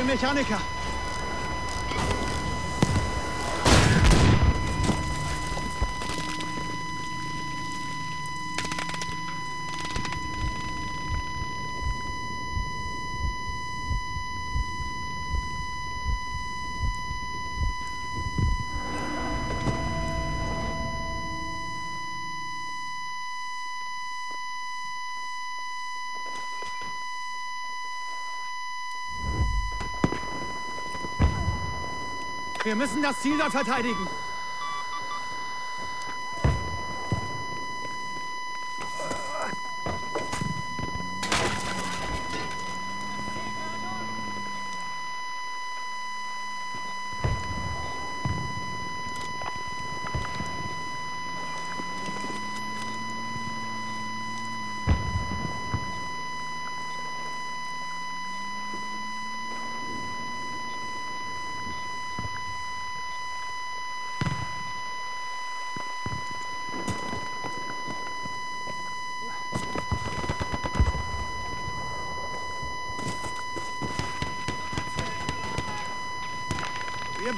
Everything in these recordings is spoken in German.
dem Mechaniker. Wir müssen das Ziel dort verteidigen.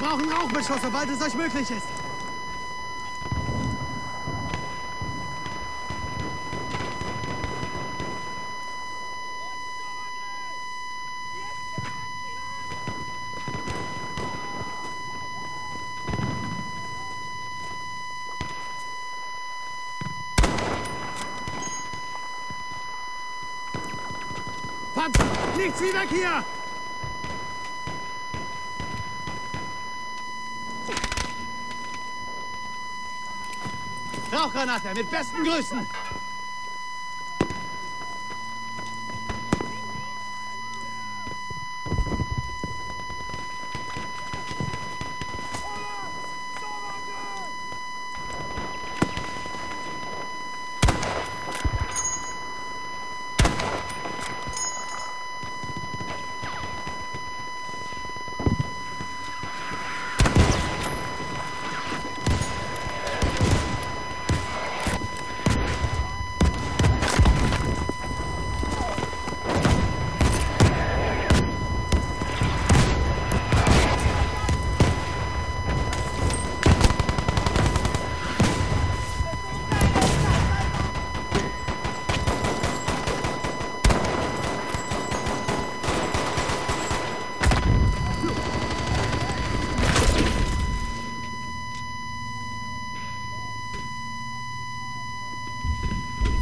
Brauchen Rauchbeschuss, sobald es euch möglich ist. Panzer, nichts wie weg hier! Rauchgranate mit besten Grüßen!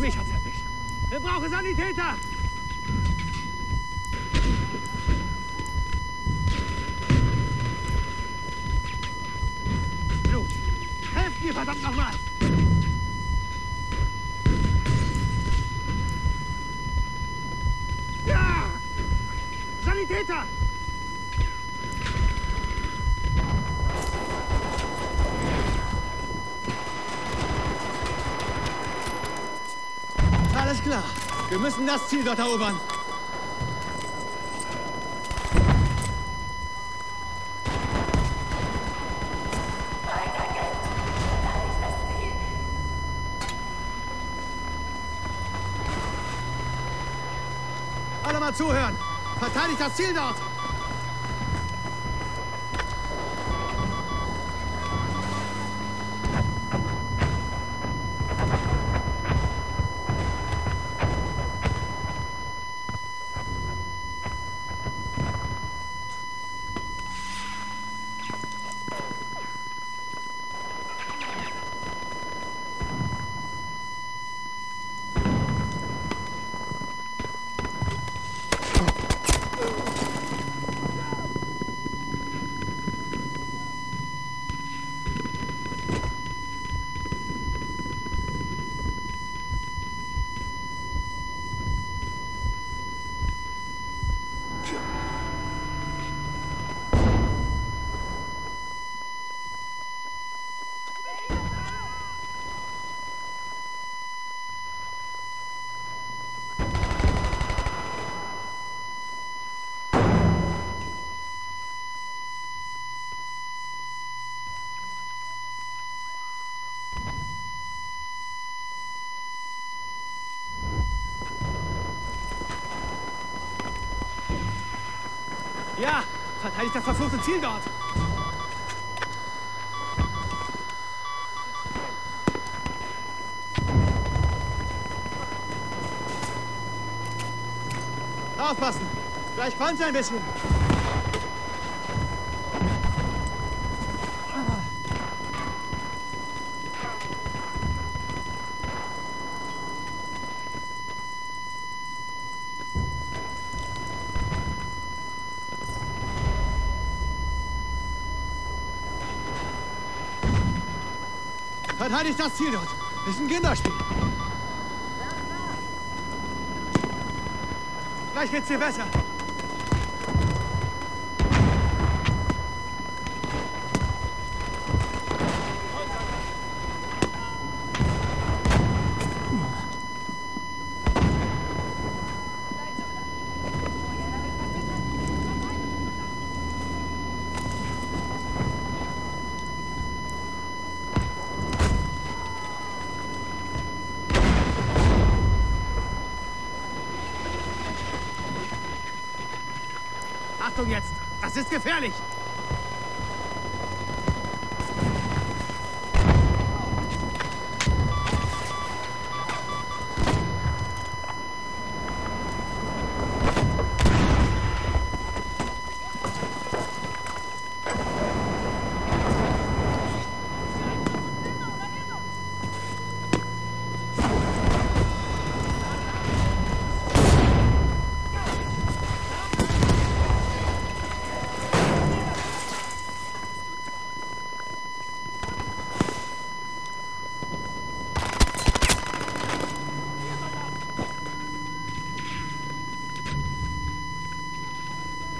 Mich hat's erwischt. Wir brauchen Sanitäter! Blut! Helft mir, verdammt nochmal! Ja! Sanitäter! Alles klar. Wir müssen das Ziel dort erobern. Alle mal zuhören. Verteidigt das Ziel dort. Ja, verteidigt das verfluchte Ziel dort. Aufpassen! Gleich qualmt ein bisschen. Verteidigt das Ziel dort. Ist ein Kinderspiel. Gleich geht's dir besser. Achtung jetzt! Das ist gefährlich!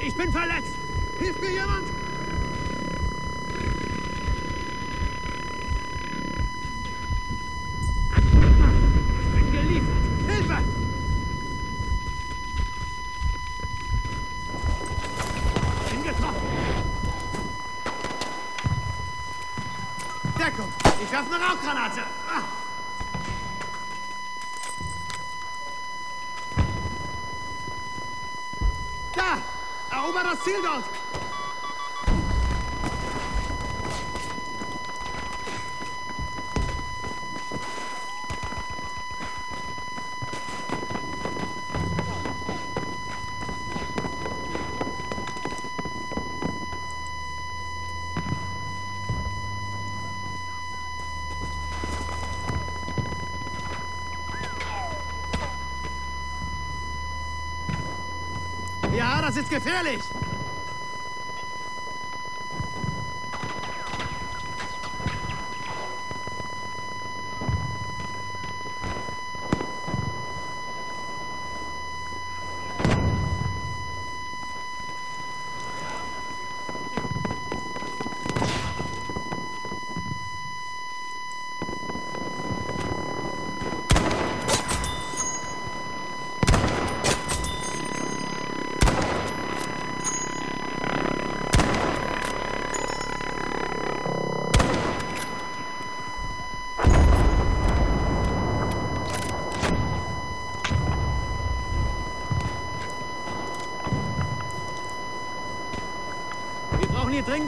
Ich bin verletzt! Hilft mir jemand? Ich bin geliefert! Hilfe! Bin getroffen! Deckung! Ich werfe eine Rauchgranate! Ah! Da! Erober das Ziel! Ja, das ist gefährlich!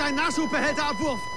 Wir brauchen